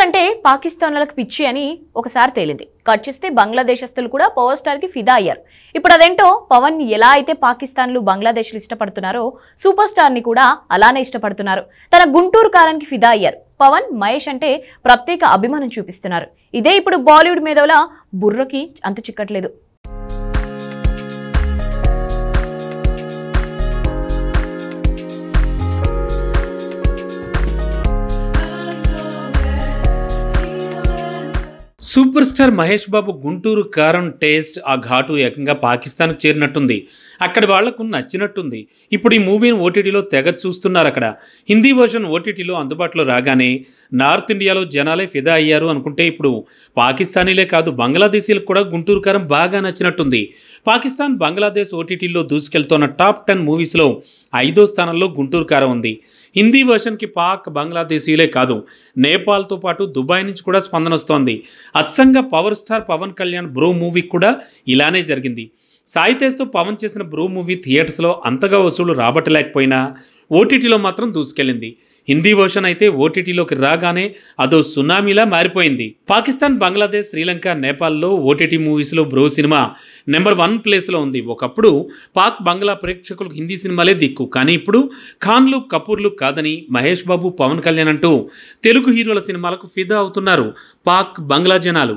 Star అంటే పాకిస్తాన్లకు పిచ్చి అని ఒకసారి తేలింది. కట్ చేస్తే బంగ్లాదేశస్తులు కూడా పవర్ స్టార్కి ఫిదా అయ్యారు. ఇప్పుడు అదేంటో పవన్ ఎలా అయితే పాకిస్తాన్లు బంగ్లాదేశ్లు ఇష్టపడుతున్నారో సూపర్ స్టార్ని కూడా అలానే ఇష్టపడుతున్నారు. తన గుంటూరు కారానికి ఫిదా అయ్యారు. పవన్ మహేష్ అంటే ప్రత్యేక అభిమానం చూపిస్తున్నారు. ఇదే ఇప్పుడు బాలీవుడ్ మేధోలా బుర్రకి అంతు చిక్కట్లేదు. Super star Mahesh Babu Guntur Kaaram taste ఆ ఘాటు ఏకంగా పాకిస్తాన్కు చేరినట్టుంది. అక్కడి వాళ్ళకు నచ్చినట్టుంది. ఇప్పుడు ఈ మూవీని ఓటీటీలో తెగ చూస్తున్నారు అక్కడ. హిందీ వర్షన్ ఓటీటీలో అందుబాటులో రాగానే నార్త్ ఇండియాలో జనాలే ఫిదా అయ్యారు అనుకుంటే ఇప్పుడు పాకిస్తానీలే కాదు బంగ్లాదేశీలకు కూడా గుంటూరు కారం బాగా నచ్చినట్టుంది. పాకిస్తాన్ బంగ్లాదేశ్ ఓటీటీలో దూసుకెళ్తున్న టాప్ టెన్ మూవీస్లో ఐదో స్థానంలో గుంటూరు కారం ఉంది. హిందీ వర్షన్కి పాక్ బంగ్లాదేశీలే కాదు నేపాల్తో పాటు దుబాయ్ నుంచి కూడా స్పందన వస్తోంది. అచ్చంగా power star Pawan Kalyan bro మూవీకి కూడా ఇలానే జరిగింది. సాయి తేజ్తో పవన్ చేసిన బ్రో మూవీ థియేటర్స్లో అంతగా వసూలు రాబట్టలేకపోయినా ఓటీటీలో మాత్రం దూసుకెళ్ళింది. హిందీ వర్షన్ అయితే ఓటీటీలోకి రాగానే అదో సునామీలా మారిపోయింది. పాకిస్తాన్ బంగ్లాదేశ్ శ్రీలంక నేపాల్లో ఓటీటీ మూవీస్లో బ్రో సినిమా నెంబర్ వన్ ప్లేస్లో ఉంది. ఒకప్పుడు పాక్ బంగ్లా ప్రేక్షకులకు హిందీ సినిమాలే దిక్కు. కానీ ఇప్పుడు ఖాన్లు కపూర్లు కాదని మహేష్ బాబు పవన్ కళ్యాణ్ అంటూ తెలుగు హీరోల సినిమాలకు ఫిదా అవుతున్నారు పాక్ బంగ్లా జనాలు.